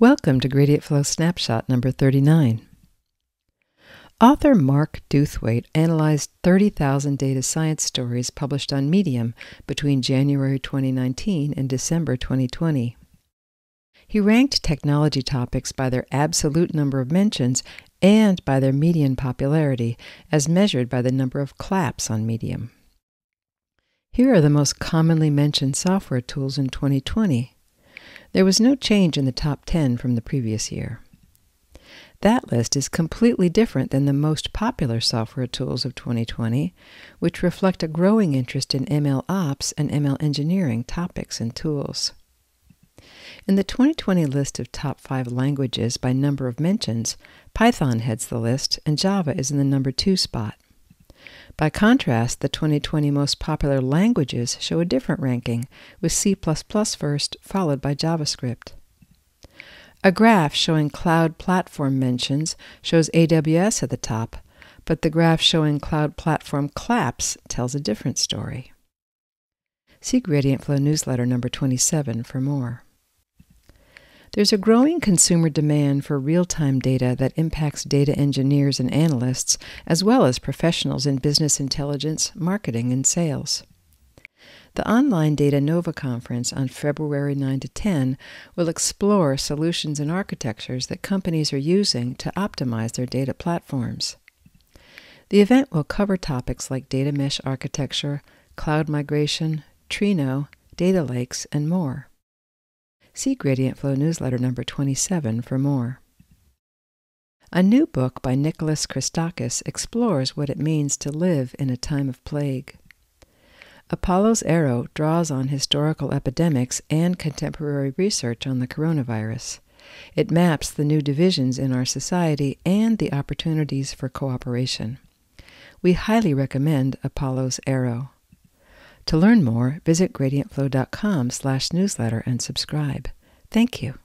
Welcome to Gradient Flow Snapshot number 39. Author Mark Douthwaite analyzed 30,000 data science stories published on Medium between January 2019 and December 2020. He ranked technology topics by their absolute number of mentions and by their median popularity, as measured by the number of claps on Medium. Here are the most commonly mentioned software tools in 2020. There was no change in the top 10 from the previous year. That list is completely different than the most popular software tools of 2020, which reflect a growing interest in ML ops and ML engineering topics and tools. In the 2020 list of top five languages by number of mentions, Python heads the list and Java is in the number two spot. By contrast, the 2020 most popular languages show a different ranking, with C first, followed by JavaScript. A graph showing cloud platform mentions shows AWS at the top, but the graph showing cloud platform claps tells a different story. See Gradient Flow newsletter number 27 for more. There's a growing consumer demand for real time data that impacts data engineers and analysts, as well as professionals in business intelligence, marketing, and sales. The online Datanova conference on February 9 to 10 will explore solutions and architectures that companies are using to optimize their data platforms. The event will cover topics like data mesh architecture, cloud migration, Trino, data lakes, and more. See Gradient Flow newsletter number 27 for more. A new book by Nicholas Christakis explores what it means to live in a time of plague. Apollo's Arrow draws on historical epidemics and contemporary research on the coronavirus. It maps the new divisions in our society and the opportunities for cooperation. We highly recommend Apollo's Arrow. To learn more, visit gradientflow.com slash newsletter and subscribe. Thank you.